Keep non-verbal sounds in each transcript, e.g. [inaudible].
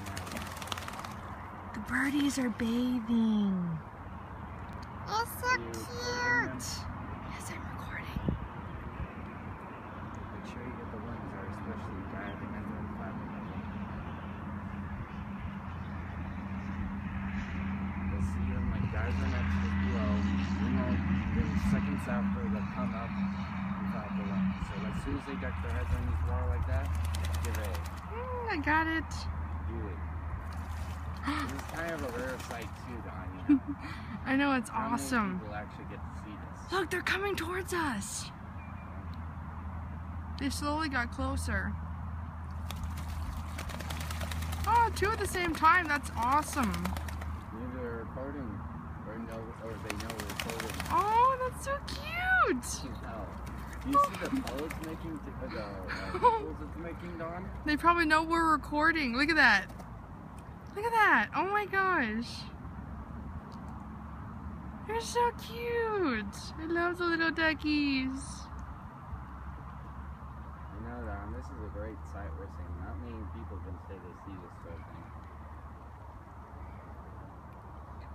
water now. The birdies are bathing. It's so cute. Yes, I'm recording. Make sure you get the ones that are especially diving and then flapping over. You'll see them like dive in at just below. You know, then seconds after they'll come up without the lens. So as soon as they duck their heads underneath water like that, give it. Mm, I got it. It's kind of a rare sight too, Dawn. You know? [laughs] I know it's How awesome. people actually get to see this? Look, they're coming towards us. They slowly got closer. Oh, two at the same time. That's awesome. Maybe they're recording, or know, or they know we're recording. Oh, that's so cute. You know. Do you see the pull making? Uh, the uh, [laughs] it's making, Dawn? They probably know we're recording. Look at that. Look at that. Oh my gosh. They're so cute. I love the little duckies. You know, Dawn, this is a great sight we're seeing. Not many people can say they see this sort of thing.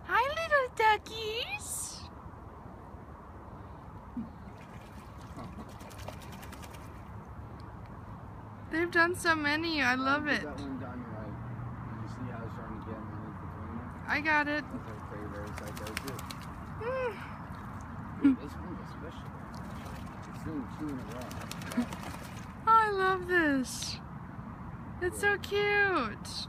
Hi, little duckies. [laughs] They've done so many. I love it. That one done right. You see how trying to get underneath the camera? I got it. That's a very, very sight too. Mm. Dude, this one is special. It's doing two in a row. Oh, [laughs] I love this. It's so cute.